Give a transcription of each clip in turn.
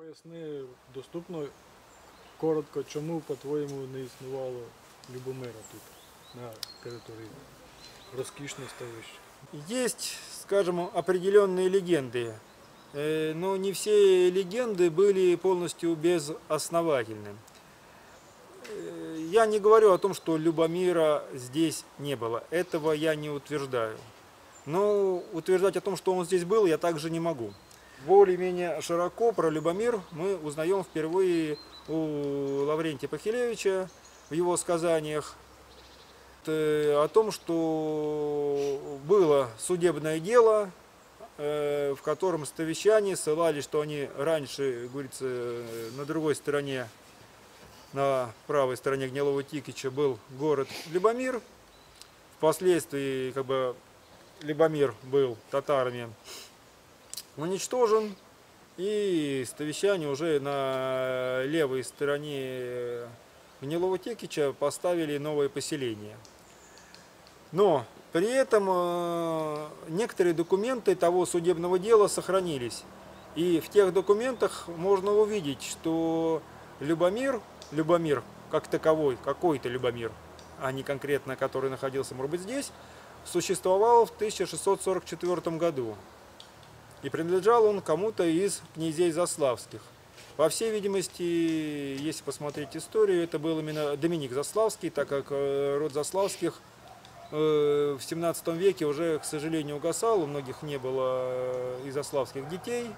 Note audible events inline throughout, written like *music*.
Поясни доступно, коротко, чому, по-твоєму, не існувало Любомира тут, на території. Розкішне ставище. Есть, скажем, определенные легенды, э, но не все легенды были полностью безосновательны. Э, Я не говорю о том, что Любомира здесь не было. Этого я не утверждаю. Но утверждать о том, что он здесь был, я также не могу. Более-менее широко про Любомир мы узнаем впервые у Лаврентия Пахилевича в его сказаниях э, о том, что было судебное дело, э, в котором ставищане ссылались, что они раньше, говорится, на другой стороне, на правой стороне Гнилого Тикича был город Любомир. Впоследствии как бы Любомир был татарами уничтожен, и ставищане уже на левой стороне Гнилого Текича поставили новое поселение. Но при этом э, некоторые документы того судебного дела сохранились. И в тех документах можно увидеть, что Любомир, Любомир как таковой, какой-то Любомир, а не конкретно который находился, может быть, здесь, существовал в 1644 году. И принадлежал он кому-то из князей Заславских. По всей видимости, если посмотреть историю, это был именно Доминик Заславский, так как э, род Заславских э, в 17 веке уже, к сожалению, угасал, у многих не было э, и заславских детей.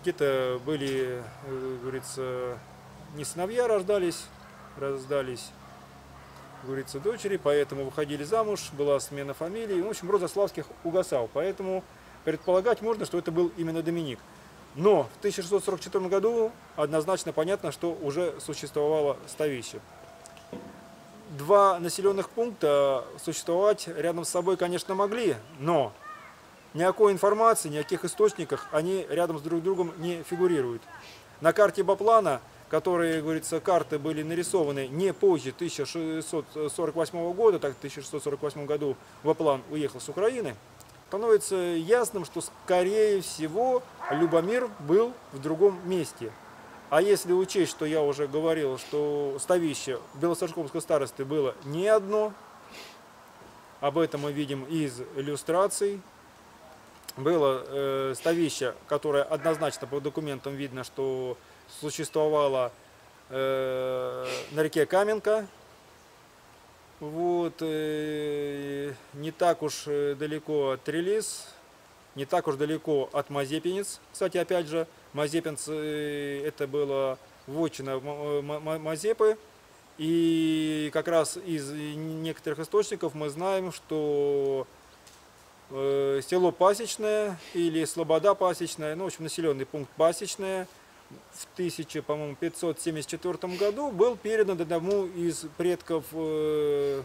Где-то были, говорится, не сыновья рождались, рождались, говорится, дочери, поэтому выходили замуж, была смена фамилии. В общем, род Заславских угасал, поэтому предполагать можно, что это был именно Доминик. Но в 1644 году однозначно понятно, что уже существовало ставище. Два населенных пункта существовать рядом с собой, конечно, могли, но никакой информации, никаких источниках они рядом с друг другом не фигурируют. На карте Баплана, которые, говорится, карты были нарисованы не позже 1648 года, так в 1648 году Баплан уехал с Украины, становится ясным, что, скорее всего, Любомир был в другом месте. А если учесть, что я уже говорил, что ставище Белосошковского старосты было не одно, об этом мы видим из иллюстраций, было э, ставище, которое однозначно по документам видно, что существовало э, на реке Каменка, вот, э, не так уж э, далеко от Трелис, не так уж далеко от Мазепинец. Кстати, опять же, Мазепинц э, это было вотчина Мазепы. И как раз из некоторых источников мы знаем, что село Пасечное или Слобода Пасечная, ну, в общем, населенный пункт Пасечное в 1574 году был передан одному из предков, э,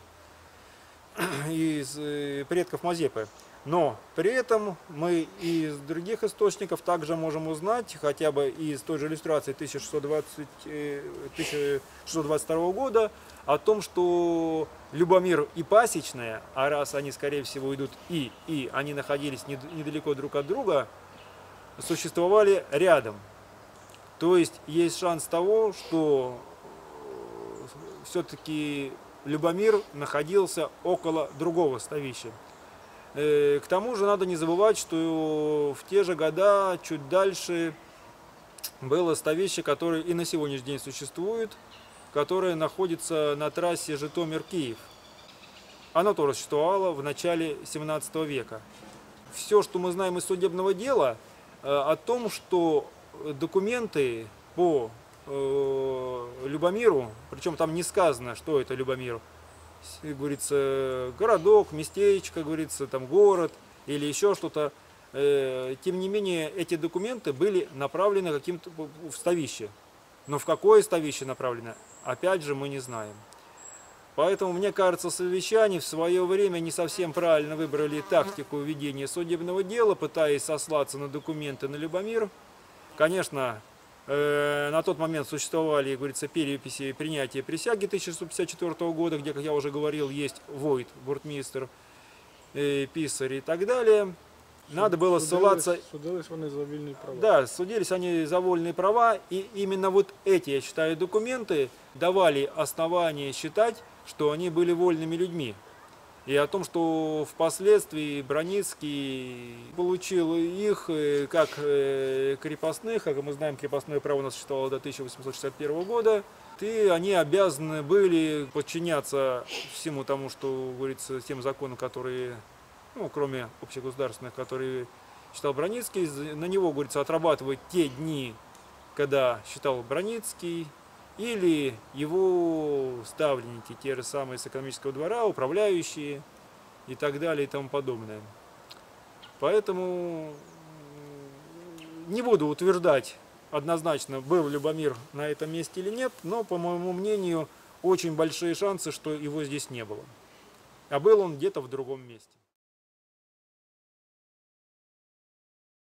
*clears throat* из э, предков Мазепы. Но при этом мы из других источников также можем узнать, хотя бы из той же иллюстрации 1620, э, 1622 года, о том, что Любомир и Пасечная, а раз они, скорее всего, идут и, и они находились нед- недалеко друг от друга, существовали рядом. То есть есть шанс того, что все-таки Любомир находился около другого ставища. Э, К тому же надо не забывать, что в те же года, чуть дальше, было ставище, которое и на сегодняшний день существует, которое находится на трассе Житомир-Киев. Оно тоже существовало в начале 17 века. Все, что мы знаем из судебного дела, э, о том, что документы по э, Любомиру, причем там не сказано, что это Любомир, говорится, городок, местечко, говорится, там город или еще что-то. Э, Тем не менее, эти документы были направлены каким-то в ставище. Но в какое ставище направлено, опять же, мы не знаем. Поэтому, мне кажется, совещане в свое время не совсем правильно выбрали тактику ведения судебного дела, пытаясь сослаться на документы на Любомир. Конечно, э, на тот момент существовали, говорится, переписи принятия присяги 1654 года, где, как я уже говорил, есть Войт, буртмистер, э, писарь и так далее. надо было Судились- ссылаться Судились вони за вільні права. Да, судились они за вольные права, и именно вот эти, я считаю, документы давали основание считать, что они были вольными людьми. И о том, что впоследствии Броницкий получил их э, как э, крепостных, как мы знаем, крепостное право у нас существовало до 1861 года, и они обязаны были подчиняться всему тому, что говорится, тем законам, которые, ну, кроме общегосударственных, которые считал Броницкий, на него, говорится, отрабатывать те дни, когда считал Броницкий, или его ставленники, те же самые с экономического двора, управляющие и так далее и тому подобное. Поэтому не буду утверждать однозначно, был Любомир на этом месте или нет, но, по моему мнению, очень большие шансы, что его здесь не было. А был он где-то в другом месте.